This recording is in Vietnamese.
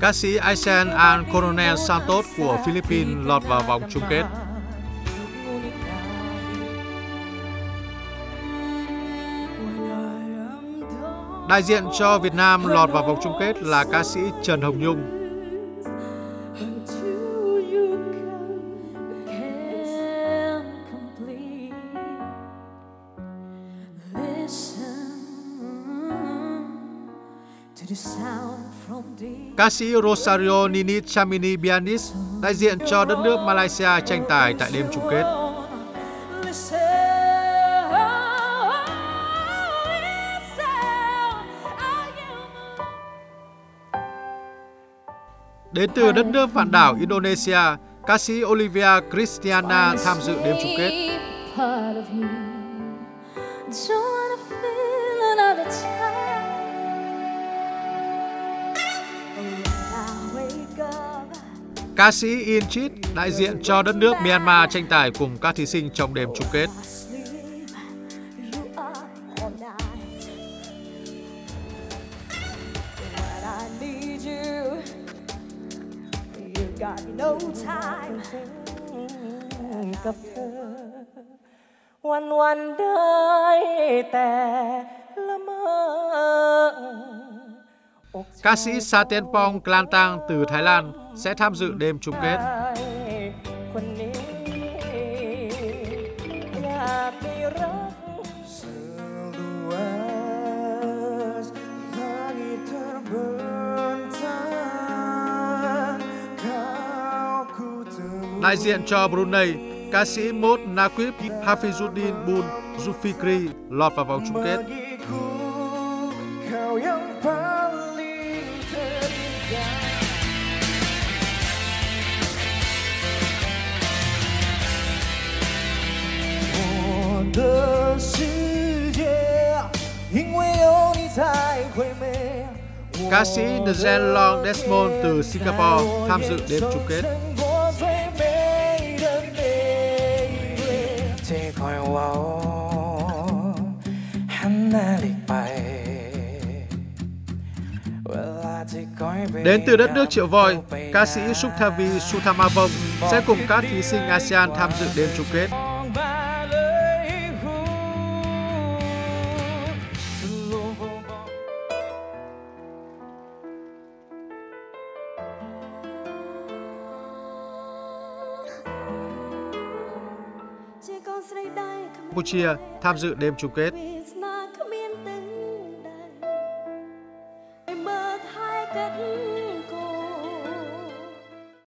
Ca sĩ Aisen An Coronel Santos của Philippines lọt vào vòng chung kết. Đại diện cho Việt Nam lọt vào vòng chung kết là ca sĩ Trần Hồng Nhung. Ca sĩ Rosario Nini Chamini Bianis đại diện cho đất nước Malaysia tranh tài tại đêm chung kết. Đến từ đất nước vạn đảo Indonesia, ca sĩ Olivia Christiana tham dự đêm chung kết. Ca sĩ In Chit đại diện cho đất nước Myanmar tranh tài cùng các thí sinh trong đêm chung kết. gặp thơ hoàn Ca sĩ Sa Pong Klantang từ Thái Lan sẽ tham dự đêm chung kết. Đại diện cho Brunei, ca sĩ mốt Naqib Hafizuddin Bun Zulfikri lọt vào vòng chung kết. Ca sĩ Nzen Long Desmond từ Singapore tham dự đêm chung kết. Đến từ đất nước Triệu Voi, ca sĩ Sukhavi Suthamavong sẽ cùng các thí sinh ASEAN tham dự đêm chung kết. Campuchia tham dự đêm chung kết. Kết